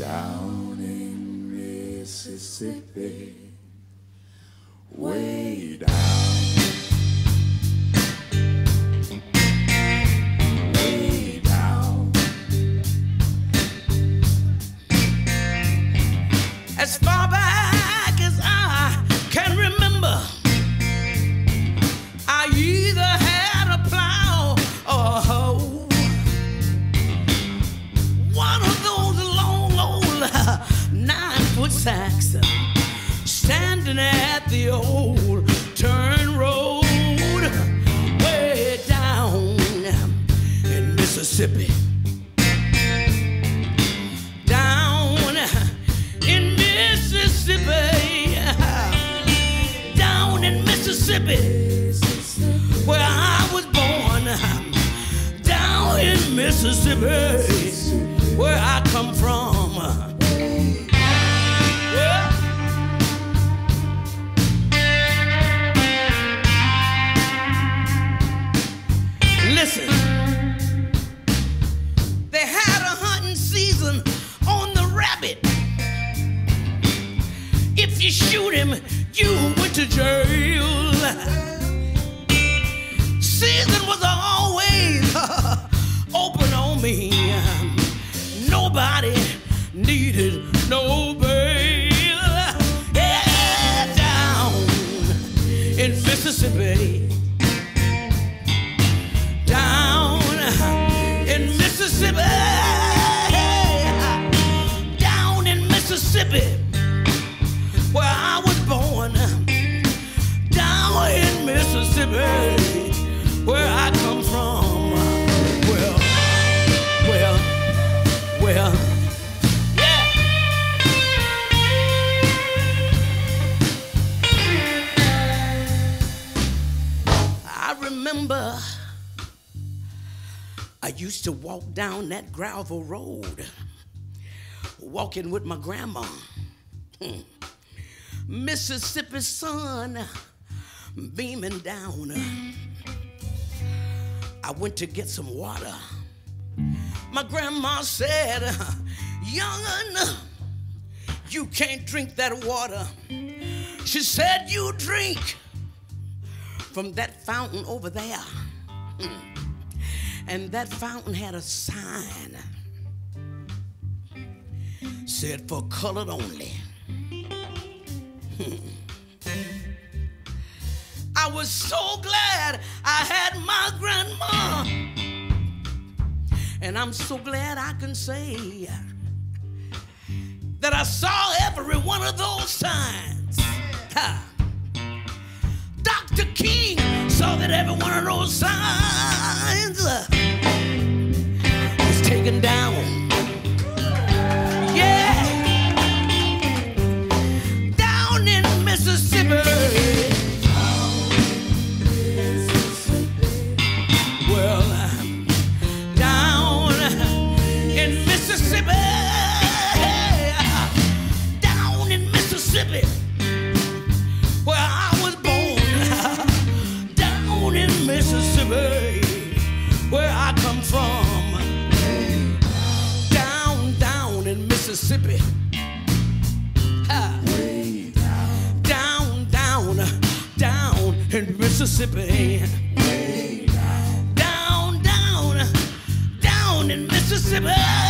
down in Mississippi, way down. As far sacks standing at the old turn road way down in Mississippi. Down in Mississippi, down in Mississippi, where I was born, down in Mississippi, where I come from. You shoot him, you went to jail. Season was always uh, open on me. Nobody needed no bail. Yeah, down in Mississippi. Down in Mississippi. Down in Mississippi remember I used to walk down that gravel road, walking with my grandma. Hmm. Mississippi sun beaming down. I went to get some water. My grandma said, Young'un, you can't drink that water. She said, You drink from that fountain over there. Hmm. And that fountain had a sign said for colored only. Hmm. I was so glad I had my grandma. And I'm so glad I can say that I saw every one of those signs. Dr. King saw that every one of in Mississippi. Down, down, down in Mississippi.